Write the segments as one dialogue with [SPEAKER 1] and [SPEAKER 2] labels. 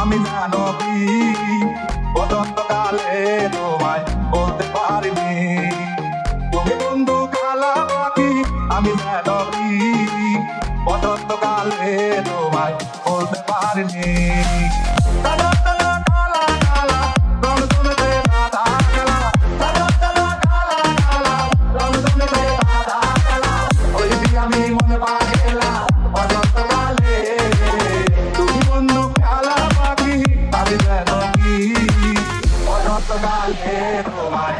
[SPEAKER 1] আমি জানো কি আমি যেন কি বসন্ত কালে তোমায় বলতে পারিনি। বসন্ত কালে তোমায়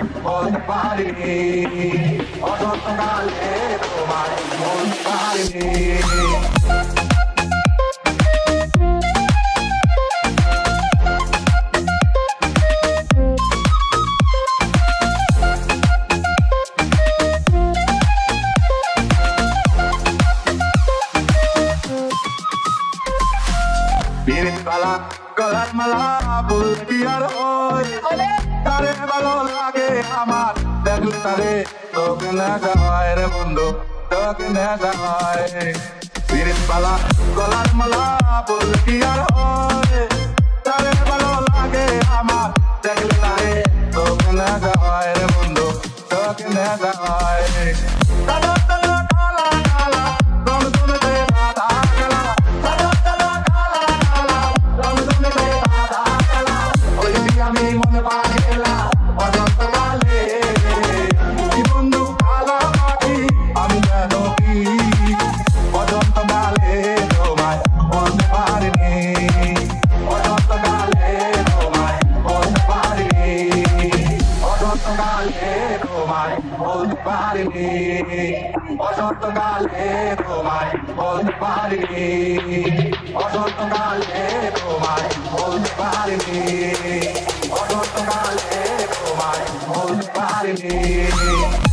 [SPEAKER 1] বলতে পারিনি পিরিত পালা গলার মালা ফুল কি আর হয় তারে ভালো লাগে আমার দেখলে তারে তোকে নেশা হয় রে বন্ধু stuck in their eye. Tienes para colármela porque ya hoy. Dale valor la que ama, বসন্ত কালে তোমায় বলতে পারিনি বসন্তকালে তোমায় বলতে পারিনি বসন্তকালে তোমায় বলতে পারিনি বসন্তকালে তোমায় বলতে পারিনি